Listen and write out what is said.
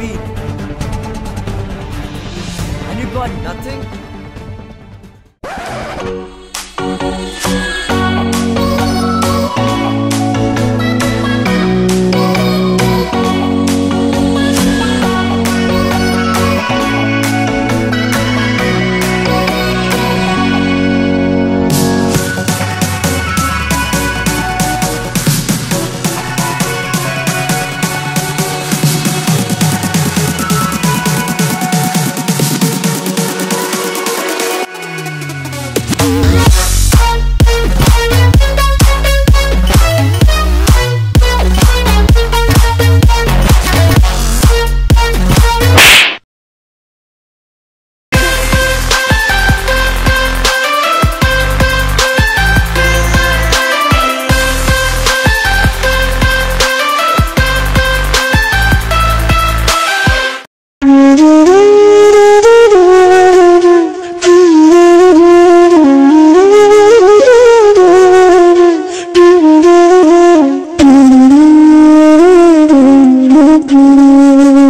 And you got nothing? Música